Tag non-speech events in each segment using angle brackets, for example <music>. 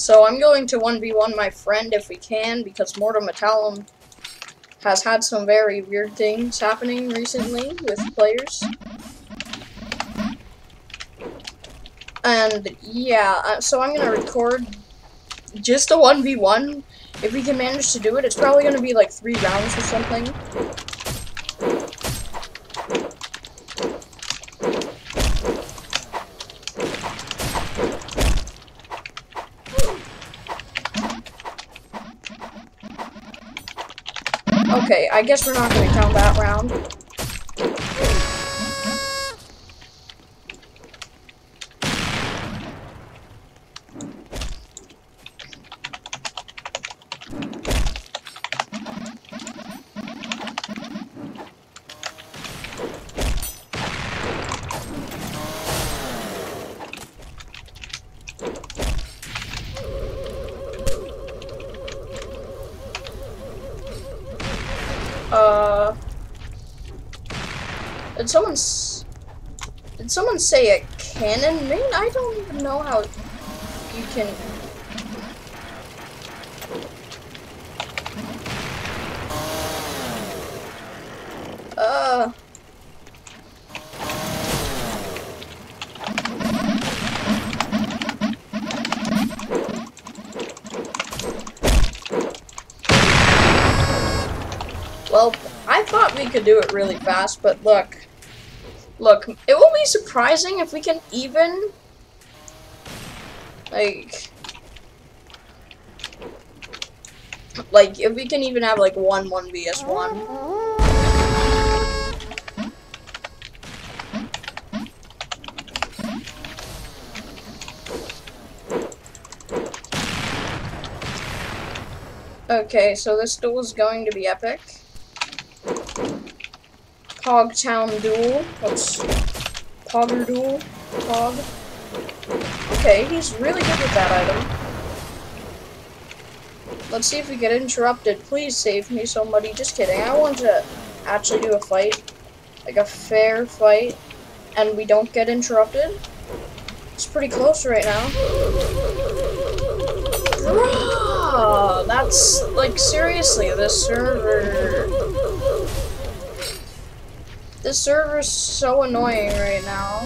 So I'm going to 1v1 my friend if we can, because Mortem Metallum has had some very weird things happening recently with players. And yeah, uh, so I'm gonna record just a 1v1. If we can manage to do it, it's probably gonna be like three rounds or something. Okay, I guess we're not gonna count that round. Uh, did someone did someone say a cannon main? I don't even know how you can. I thought we could do it really fast, but look. Look, it will be surprising if we can even... Like... Like, if we can even have, like, 1 1 vs 1. Okay, so this duel is going to be epic. Pogtown duel. What's Pogger duel? Pog. Okay, he's really good with that item. Let's see if we get interrupted. Please save me, somebody. Just kidding. I want to actually do a fight. Like a fair fight. And we don't get interrupted. It's pretty close right now. Bruh, that's like seriously, this server. This server's so annoying right now.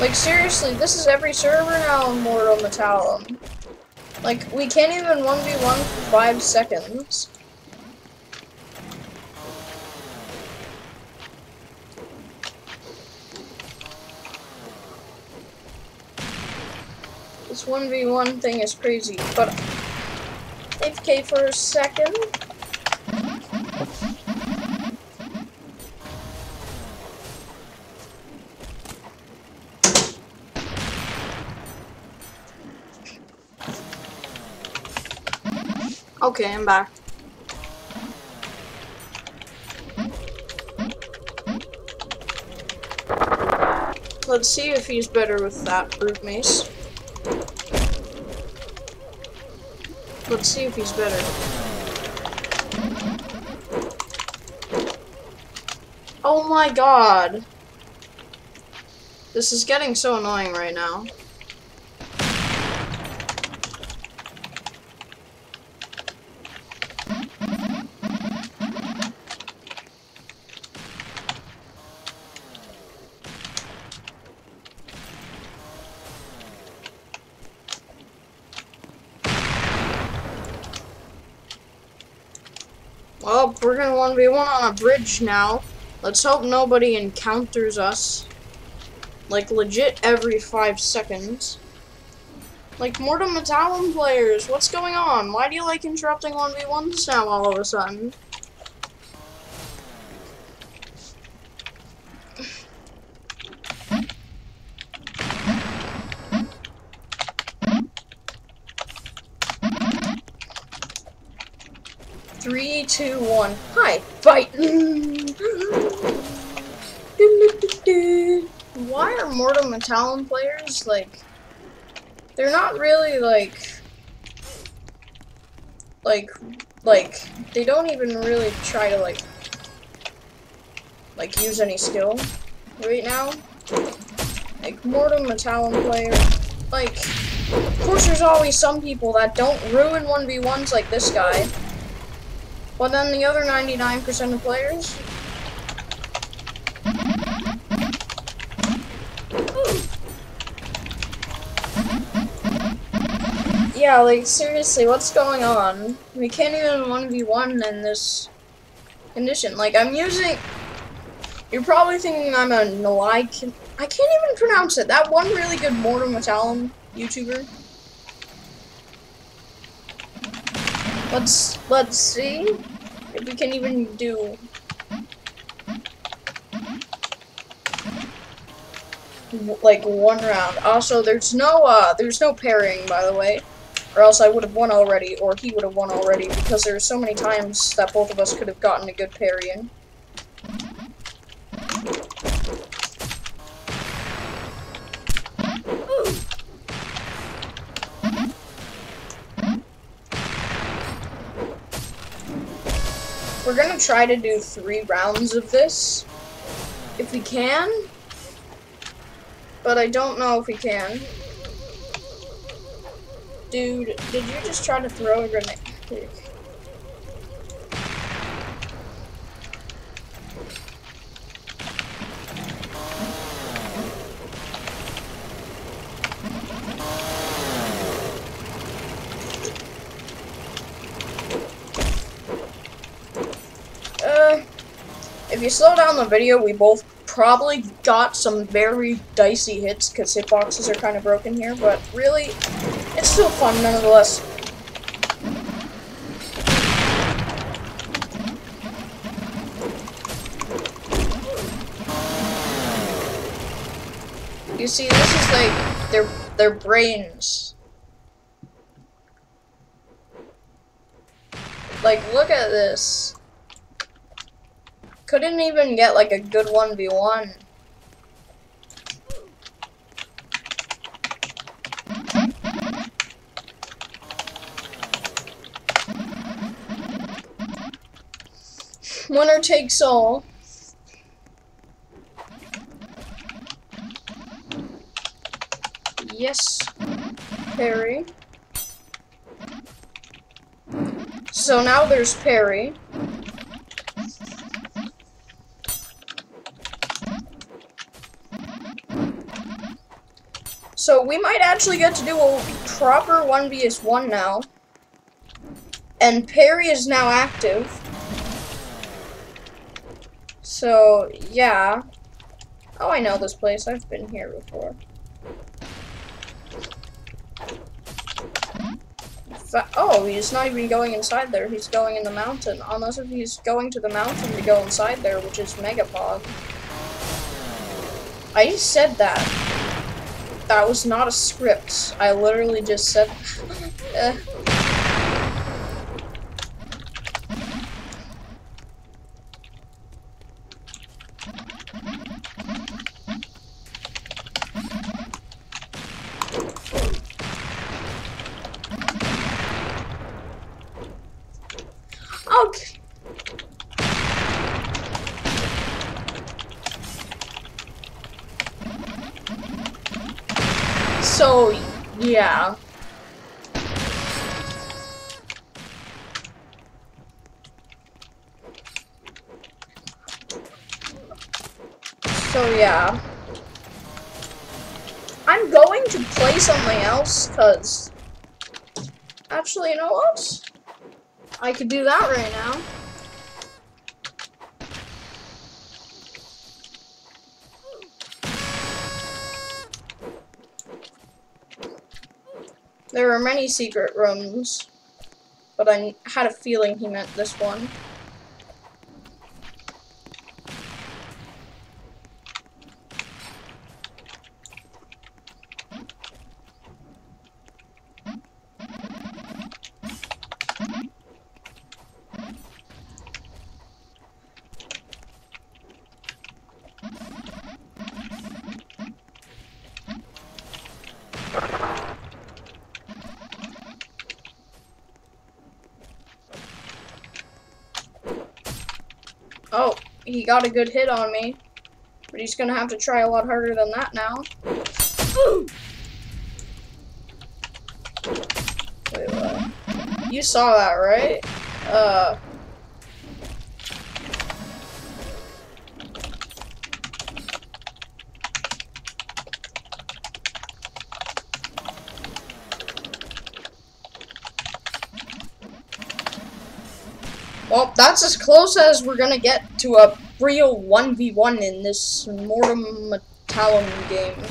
Like seriously, this is every server now in Mortem Metallum. Like, we can't even 1v1 for 5 seconds. This 1v1 thing is crazy, but AFK for a second. Okay, I'm back. Let's see if he's better with that brute mace. Let's see if he's better. Oh my god. This is getting so annoying right now. Well, we're gonna 1v1 on a bridge now. Let's hope nobody encounters us. Like, legit every five seconds. Like, Mortem Metallum players, what's going on? Why do you like interrupting 1v1s now all of a sudden? Three, two, one. Hi, fight. Why are Mortem Metallum players like? They're not really like, like, like they don't even really try to like, like use any skill right now. like Mortem Metallum player. Like, of course, there's always some people that don't ruin 1v1s like this guy. But then the other 99% of players. Yeah, like, seriously, what's going on? We can't even 1v1 in this condition. Like, I'm using... You're probably thinking I'm a like. I can't even pronounce it. That one really good Mortem Metallum YouTuber. Let's let's see we can even do like one round. Also, there's no uh there's no parrying by the way. Or else I would have won already, or he would have won already, because there so many times that both of us could have gotten a good parry in. We're gonna try to do three rounds of this, if we can, but I don't know if we can. Dude, did you just try to throw a grenade? Uh, if you slow down the video, we both probably got some very dicey hits because hitboxes are kind of broken here, but really, it's still fun nonetheless. You see, this is like their their brains. Like, look at this. Couldn't even get like a good 1v1. Winner takes all. Yes, parry. So now there's parry. So we might actually get to do a proper 1vs1 now. And parry is now active. So, yeah. Oh, I know this place. I've been here before. Oh, he's not even going inside there. He's going in the mountain. Unless if he's going to the mountain to go inside there, which is Megapod. I said that. That was not a script. I literally just said... eh. Okay. So, yeah. So, yeah. I'm going to play something else, because... Actually, you know what? I could do that right now. There are many secret rooms, but I had a feeling he meant this one. Oh, he got a good hit on me. But he's gonna have to try a lot harder than that now. Wait, what? You saw that, right? Uh. Well, that's as close as we're gonna get to a real 1v1 in this Mortem Metallum game.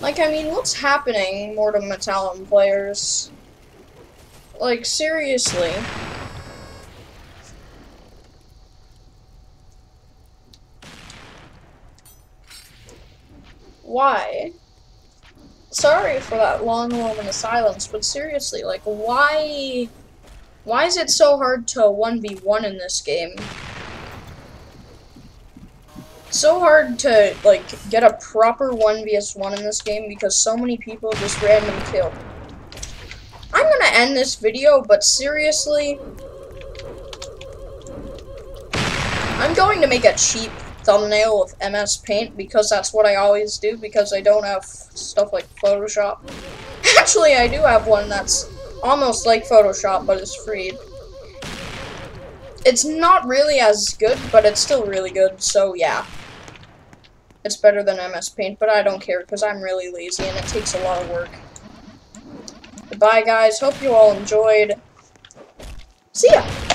Like, I mean, what's happening, Mortem Metallum players? Like, seriously. Why? Sorry for that long moment of silence, but seriously, like, why... Why is it so hard to 1v1 in this game? so hard to, like, get a proper 1vs1 in this game because so many people just random kill. I'm gonna end this video, but seriously, I'm going to make a cheap thumbnail with MS Paint because that's what I always do because I don't have stuff like Photoshop. <laughs> Actually, I do have one that's almost like Photoshop, but it's free. It's not really as good, but it's still really good, so yeah. It's better than MS Paint, but I don't care because I'm really lazy and it takes a lot of work. Goodbye, guys. Hope you all enjoyed. See ya!